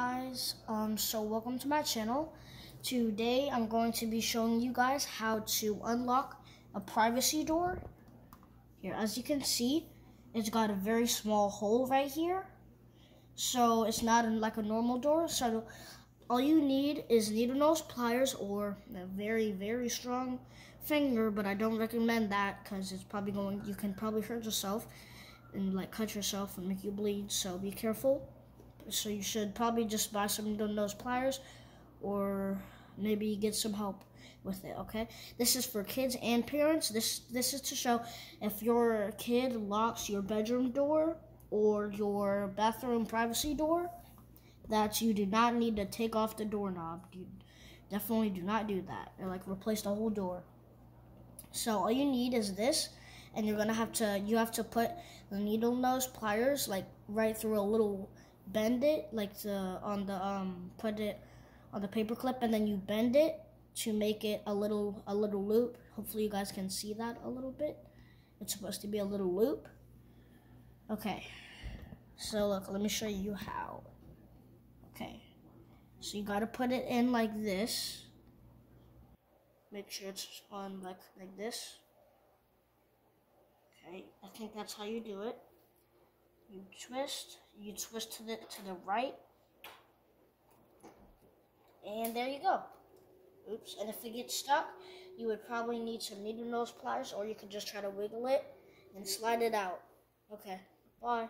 guys um so welcome to my channel. Today i'm going to be showing you guys how to unlock a privacy door. Here as you can see it's got a very small hole right here. So it's not like a normal door so all you need is needle nose pliers or a very very strong finger but i don't recommend that because it's probably going you can probably hurt yourself and like cut yourself and make you bleed so be careful so you should probably just buy some nose pliers or maybe get some help with it okay? This is for kids and parents. This this is to show if your kid locks your bedroom door or your bathroom privacy door that you do not need to take off the doorknob. You definitely do not do that. Or like replace the whole door. So all you need is this and you're gonna have to you have to put the needle nose pliers like right through a little bend it like the on the um put it on the paper clip and then you bend it to make it a little a little loop. Hopefully you guys can see that a little bit. It's supposed to be a little loop. Okay. So look let me show you how. Okay. So you got to put it in like this. Make sure it's on like like this. Okay. I think that's how you do it you twist, you twist to the to the right, and there you go. Oops, and if it gets stuck, you would probably need some needle nose pliers, or you could just try to wiggle it and slide it out. Okay, bye.